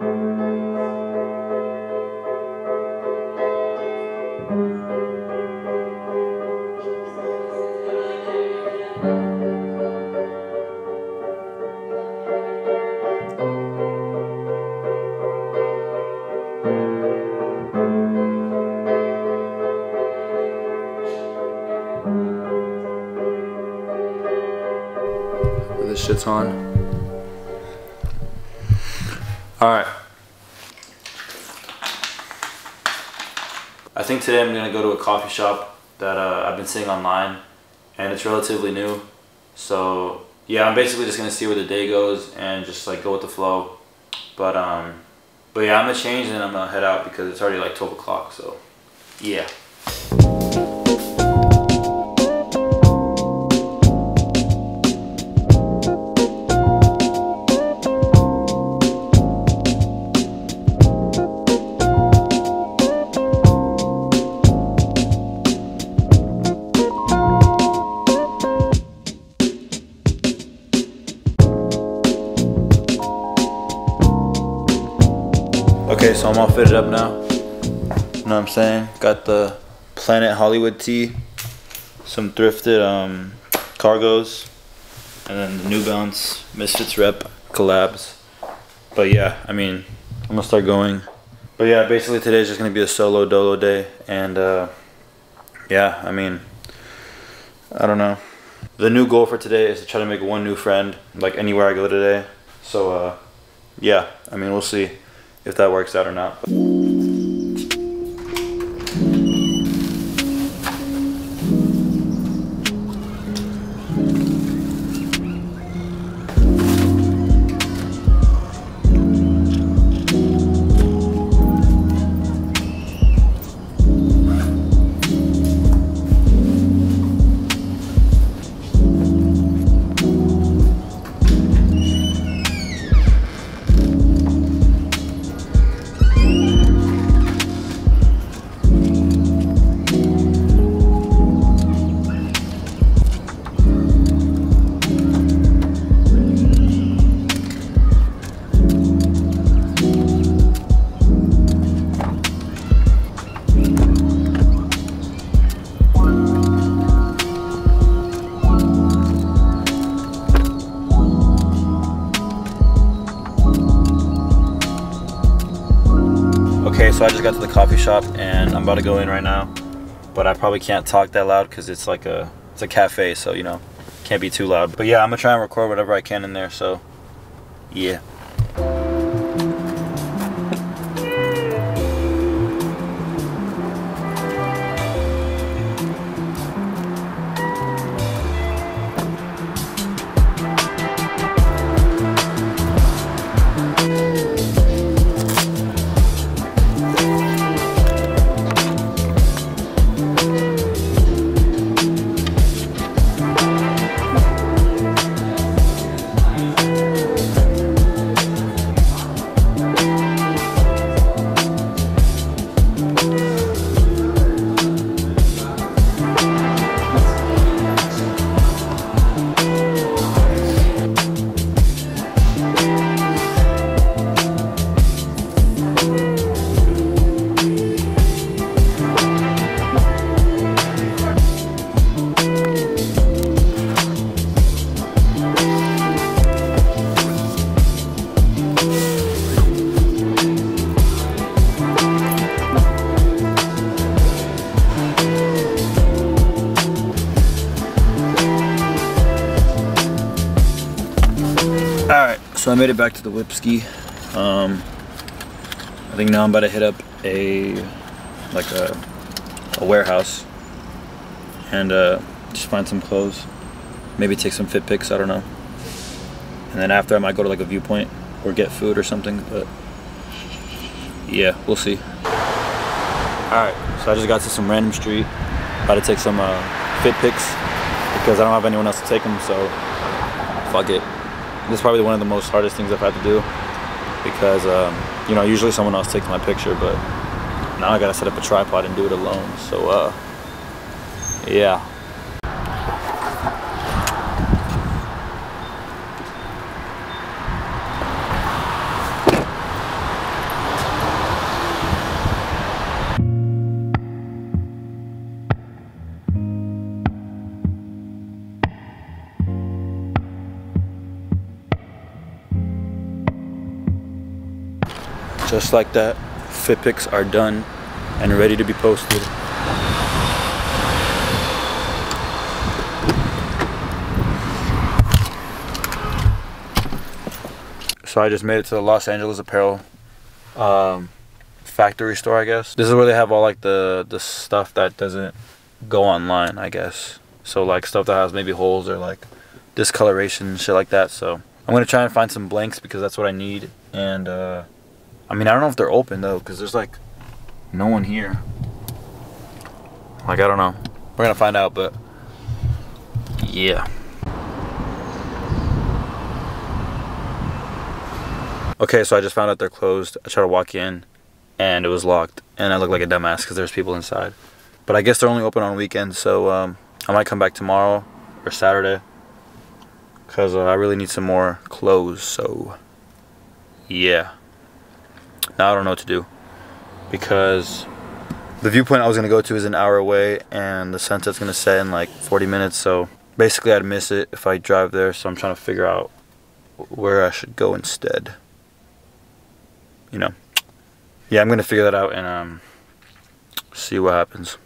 This shit's on. Alright. I think today I'm gonna go to a coffee shop that uh, I've been seeing online and it's relatively new. So yeah, I'm basically just gonna see where the day goes and just like go with the flow. But um, but yeah, I'm gonna change and I'm gonna head out because it's already like 12 o'clock. So yeah. Okay, so I'm all fitted up now. You know what I'm saying? Got the Planet Hollywood tee, some thrifted um, cargos, and then the New Balance Misfits Rep collabs. But yeah, I mean, I'm gonna start going. But yeah, basically today's just gonna be a solo dolo day, and uh, yeah, I mean, I don't know. The new goal for today is to try to make one new friend, like anywhere I go today. So uh, yeah, I mean, we'll see if that works out or not. Okay, so I just got to the coffee shop and I'm about to go in right now. But I probably can't talk that loud because it's like a it's a cafe, so you know, can't be too loud. But yeah, I'm gonna try and record whatever I can in there. So yeah. So I made it back to the Whipski. Um, I think now I'm about to hit up a like a, a warehouse and uh, just find some clothes. Maybe take some fit pics, I don't know. And then after I might go to like a viewpoint or get food or something, but yeah, we'll see. Alright, so I just got to some random street. About to take some uh, fit pics because I don't have anyone else to take them, so fuck it. This is probably one of the most hardest things I've had to do because, um, you know, usually someone else takes my picture, but now I gotta set up a tripod and do it alone. So, uh, yeah. Just like that, fit pics are done and ready to be posted. So I just made it to the Los Angeles Apparel um, factory store, I guess. This is where they have all like the the stuff that doesn't go online, I guess. So like stuff that has maybe holes or like discoloration, shit like that. So I'm gonna try and find some blanks because that's what I need. And uh, I mean, I don't know if they're open though, because there's like no one here. Like I don't know. We're gonna find out, but yeah. Okay, so I just found out they're closed. I tried to walk in, and it was locked, and I looked like a dumbass because there's people inside. But I guess they're only open on weekends, so um, I might come back tomorrow or Saturday because uh, I really need some more clothes. So yeah, now I don't know what to do because the viewpoint I was gonna go to is an hour away, and the sunset's gonna set in like 40 minutes. So basically, I'd miss it if I drive there. So I'm trying to figure out where I should go instead you know, yeah, I'm gonna figure that out and um, see what happens.